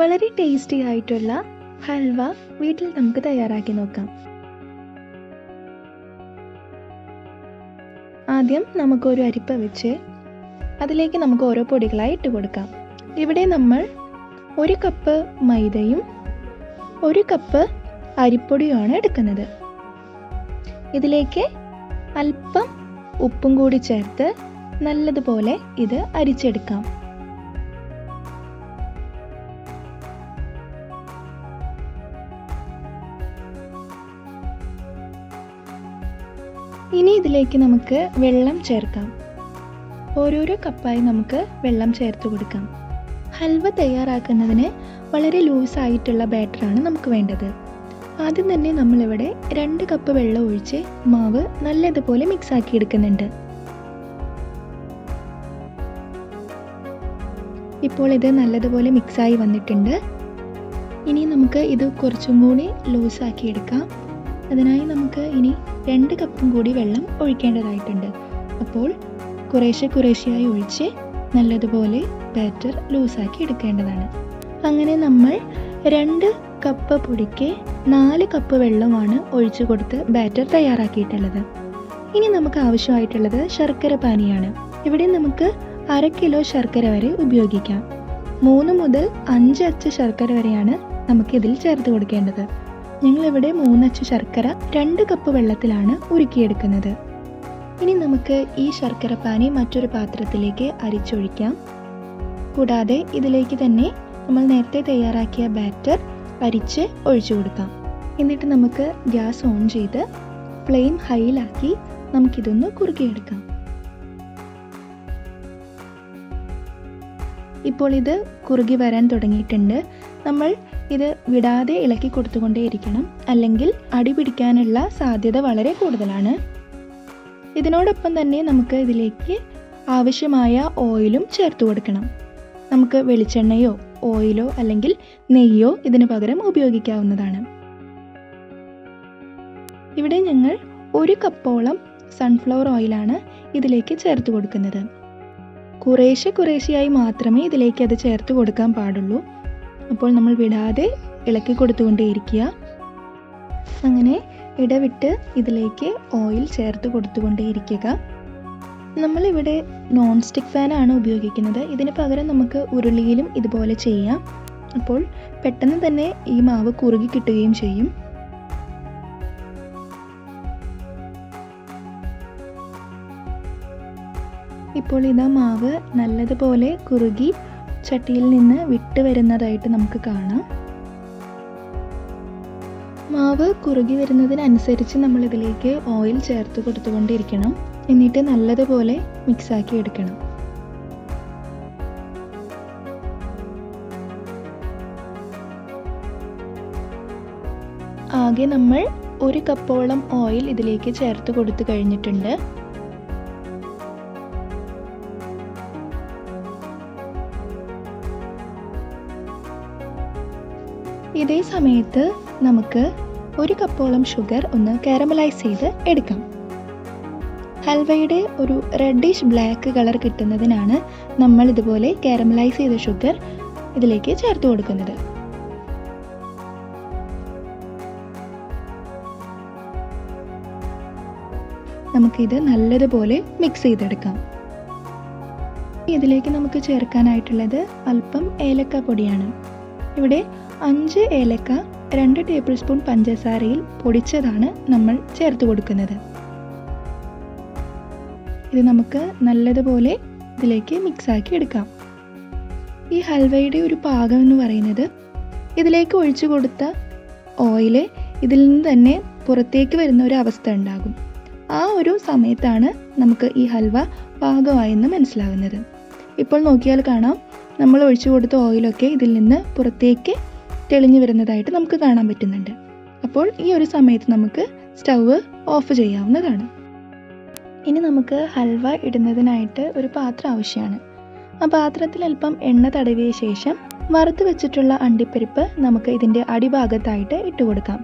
വളരെ ടേസ്റ്റി ആയിട്ടുള്ള ഹൽവ വീട്ടിൽ നമുക്ക് തയ്യാറാക്കി നോക്കാം. ആദ്യം നമുക്കൊരു അരിപ്പ വെച്ച് അതിലേക്ക് നമുക്ക് ഓരോ പൊടികളായി ഇട്ട് കൊടുക്കാം. ഇവിടെ നമ്മൾ ഒരു കപ്പ് മൈദയും ഒരു കപ്പ് അരിപ്പൊടിയുമാണ് എടുക്കുന്നത്. ഇതിലേക്ക് അല്പം ഉപ്പും കൂടി ചേർത്ത് നല്ലതുപോലെ ഇത് അരിച്ചെടുക്കാം. ഇനി ഇതിലേക്ക് നമുക്ക് വെള്ളം ചേർക്കാം. ഓരോരോ കപ്പായി നമുക്ക് വെള്ളം ചേർത്ത് കൊടുക്കാം. ഹൽവ തയ്യാറാക്കുന്നതിന് വളരെ ലൂസായിട്ടുള്ള ബാറ്ററാണ് നമുക്ക് വേണ്ടത്. ആദ്യം തന്നെ നമ്മളിവിടെ രണ്ട് കപ്പ് വെള്ളം ഒഴിച്ച് മാവ് നല്ലതുപോലെ മിക്സ് ആക്കി എടുക്കുന്നുണ്ട്. ഇപ്പോൾ ഇത് നല്ലതുപോലെ മിക്സായി വന്നിട്ടുണ്ട്. ഇനി നമുക്ക് ഇത് കുറച്ചും കൂടി ലൂസാക്കി എടുക്കാം. അതിനായി നമുക്ക് ഇനി രണ്ട് കപ്പും കൂടി വെള്ളം ഒഴിക്കേണ്ടതായിട്ടുണ്ട്. അപ്പോൾ കുറേശ്ശെ കുറേശ്ശെയായി ഒഴിച്ച് നല്ലതുപോലെ ബാറ്റർ ലൂസാക്കി എടുക്കേണ്ടതാണ്. അങ്ങനെ നമ്മൾ രണ്ട് കപ്പ് പൊടിക്ക് നാല് കപ്പ് വെള്ളമാണ് ഒഴിച്ചു കൊടുത്ത് ബാറ്റർ തയ്യാറാക്കിയിട്ടുള്ളത്. ഇനി നമുക്ക് ആവശ്യമായിട്ടുള്ളത് ശർക്കര പാനിയാണ്. ഇവിടെ നമുക്ക് അര കിലോ ശർക്കര വരെ ഉപയോഗിക്കാം. മൂന്ന് മുതൽ അഞ്ച് അച്ച് ശർക്കര വരെയാണ് നമുക്കിതിൽ ചേർത്ത് കൊടുക്കേണ്ടത്. ഞങ്ങളിവിടെ മൂന്നച്ച് ശർക്കര രണ്ട് കപ്പ് വെള്ളത്തിലാണ് ഉരുക്കിയെടുക്കുന്നത്. ഇനി നമുക്ക് ഈ ശർക്കര പാനി മറ്റൊരു പാത്രത്തിലേക്ക് അരിച്ചൊഴിക്കാം. കൂടാതെ ഇതിലേക്ക് തന്നെ നമ്മൾ നേരത്തെ തയ്യാറാക്കിയ ബാറ്റർ അരിച്ച് ഒഴിച്ചു കൊടുക്കാം. എന്നിട്ട് നമുക്ക് ഗ്യാസ് ഓൺ ചെയ്ത് ഫ്ലെയിം ഹൈയിലാക്കി നമുക്കിതൊന്ന് കുറുക്കിയെടുക്കാം ഇപ്പോൾ ഇത് കുറുകി വരാൻ തുടങ്ങിയിട്ടുണ്ട്. നമ്മൾ ഇത് വിടാതെ ഇളക്കി കൊടുത്തുകൊണ്ടേയിരിക്കണം. അല്ലെങ്കിൽ അടി പിടിക്കാനുള്ള സാധ്യത വളരെ കൂടുതലാണ്. ഇതിനോടൊപ്പം തന്നെ നമുക്ക് ഇതിലേക്ക് ആവശ്യമായ ഓയിലും ചേർത്ത് കൊടുക്കണം. നമുക്ക് വെളിച്ചെണ്ണയോ ഓയിലോ അല്ലെങ്കിൽ നെയ്യോ ഇതിന് പകരം ഉപയോഗിക്കാവുന്നതാണ്. ഇവിടെ ഞങ്ങൾ ഒരു കപ്പോളം സൺഫ്ലവർ ഓയിലാണ് ഇതിലേക്ക് ചേർത്ത് കൊടുക്കുന്നത്. കുറേശ്ശെ കുറേശ്ശെയായി മാത്രമേ ഇതിലേക്ക് അത് ചേർത്ത് കൊടുക്കാൻ പാടുള്ളൂ. അപ്പോൾ നമ്മൾ വിടാതെ ഇളക്കി കൊടുത്തുകൊണ്ടേയിരിക്കുക. അങ്ങനെ ഇടവിട്ട് ഇതിലേക്ക് ഓയിൽ ചേർത്ത് കൊടുത്തുകൊണ്ടേയിരിക്കുക. നമ്മളിവിടെ നോൺ സ്റ്റിക്ക് ഫാനാണ് ഉപയോഗിക്കുന്നത്. ഇതിന് പകരം നമുക്ക് ഉരുളിയിലും ഇതുപോലെ ചെയ്യാം. അപ്പോൾ പെട്ടെന്ന് തന്നെ ഈ മാവ് കുറുകി കിട്ടുകയും ചെയ്യും. ഇപ്പോൾ ഇതാ മാവ് നല്ലതുപോലെ കുറുകി ചട്ടിയിൽ നിന്ന് വിട്ട് വരുന്നതായിട്ട് നമുക്ക് കാണാം. മാവ് കുറുകി വരുന്നതിനനുസരിച്ച് നമ്മൾ ഇതിലേക്ക് ഓയിൽ ചേർത്ത് കൊടുത്തുകൊണ്ടിരിക്കണം. എന്നിട്ട് നല്ലതുപോലെ മിക്സാക്കി എടുക്കണം. ആകെ നമ്മൾ ഒരു കപ്പോളം ഓയിൽ ഇതിലേക്ക് ചേർത്ത് കൊടുത്തു കഴിഞ്ഞിട്ടുണ്ട്. ഇതേ സമയത്ത് നമുക്ക് ഒരു കപ്പോളം ഷുഗർ ഒന്ന് കാരമലൈസ് ചെയ്ത് എടുക്കാം. ഹൽവയുടെ ഒരു റെഡിഷ് ബ്ലാക്ക് കളർ കിട്ടുന്നതിനാണ് നമ്മൾ ഇതുപോലെ കാരമലൈസ് ചെയ്ത ഷുഗർ ഇതിലേക്ക് ചേർത്ത് കൊടുക്കുന്നത്. നമുക്കിത് നല്ലതുപോലെ മിക്സ് ചെയ്തെടുക്കാം. ഇതിലേക്ക് നമുക്ക് ചേർക്കാനായിട്ടുള്ളത് അല്പം ഏലക്ക പൊടിയാണ്. ഇവിടെ അഞ്ച് ഏലക്ക രണ്ട് ടേബിൾ സ്പൂൺ പഞ്ചസാരയിൽ പൊടിച്ചതാണ് നമ്മൾ ചേർത്ത് കൊടുക്കുന്നത്. ഇത് നമുക്ക് നല്ലതുപോലെ ഇതിലേക്ക് മിക്സാക്കി എടുക്കാം. ഈ ഹൽവയുടെ ഒരു പാകം എന്ന് പറയുന്നത് ഇതിലേക്ക് ഒഴിച്ചു കൊടുത്ത ഓയിൽ ഇതിൽ നിന്ന് തന്നെ പുറത്തേക്ക് വരുന്ന ഒരു അവസ്ഥ ഉണ്ടാകും. ആ ഒരു സമയത്താണ് നമുക്ക് ഈ ഹൽവ പാകമായെന്ന് മനസ്സിലാവുന്നത്. ഇപ്പോൾ നോക്കിയാൽ കാണാം നമ്മൾ ഒഴിച്ചു കൊടുത്ത ഓയിലൊക്കെ ഇതിൽ നിന്ന് പുറത്തേക്ക് തെളിഞ്ഞു വരുന്നതായിട്ട് നമുക്ക് കാണാൻ പറ്റുന്നുണ്ട്. അപ്പോൾ ഈ ഒരു സമയത്ത് നമുക്ക് സ്റ്റൗവ് ഓഫ് ചെയ്യാവുന്നതാണ്. ഇനി നമുക്ക് ഹൽവ ഇടുന്നതിനായിട്ട് ഒരു പാത്രം ആവശ്യമാണ്. ആ പാത്രത്തിൽ അല്പം എണ്ണ തടവിയ ശേഷം വറുത്ത് വെച്ചിട്ടുള്ള അണ്ടിപ്പരിപ്പ് നമുക്ക് ഇതിന്റെ അടിഭാഗത്തായിട്ട് ഇട്ട് കൊടുക്കാം.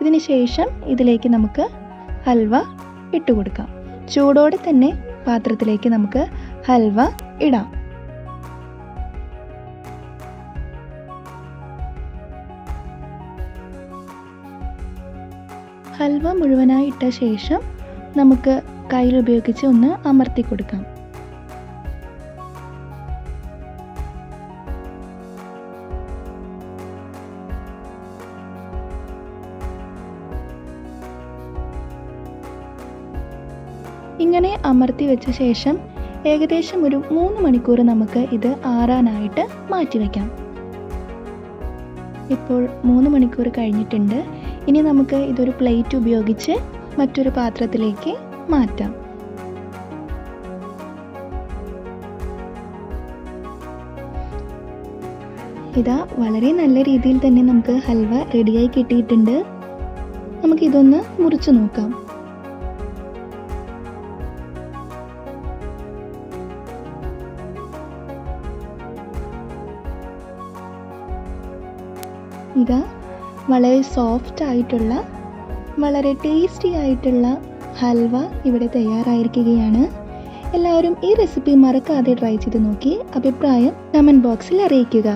ഇതിനുശേഷം ഇതിലേക്ക് നമുക്ക് ഹൽവ ഇട്ട് കൊടുക്കാം. ചൂടോടെ തന്നെ പാത്രത്തിലേക്ക് നമുക്ക് ഹൽവ ഇടാം. ഹൽവ മുഴുവനായി ഇട്ട ശേഷം നമുക്ക് കയ്യിൽ ഉപയോഗിച്ച് ഒന്ന് അമർത്തി കൊടുക്കാം ഇങ്ങനെ അമർത്തി വെച്ച ശേഷം ഏകദേശം ഒരു മൂന്ന് മണിക്കൂർ നമുക്ക് ഇത് ആറാനായിട്ട് മാറ്റിവെക്കാം ഇപ്പോൾ മൂന്ന് മണിക്കൂർ കഴിഞ്ഞിട്ടുണ്ട്. ഇനി നമുക്ക് ഇതൊരു പ്ലേറ്റ് ഉപയോഗിച്ച് മറ്റൊരു പാത്രത്തിലേക്ക് മാറ്റാം. ഇതാ വളരെ നല്ല രീതിയിൽ തന്നെ നമുക്ക് ഹൽവ റെഡിയായി കിട്ടിയിട്ടുണ്ട്. നമുക്കിതൊന്ന് മുറിച്ചു നോക്കാം. ഇതാ വളരെ സോഫ്റ്റ് ആയിട്ടുള്ള വളരെ ടേസ്റ്റി ആയിട്ടുള്ള ഹൽവ ഇവിടെ തയ്യാറായിരിക്കുകയാണ്. എല്ലാവരും ഈ റെസിപ്പി മറക്കാതെ ട്രൈ ചെയ്ത് നോക്കി. അഭിപ്രായം കമന്റ് ബോക്സിൽ അറിയിക്കുക.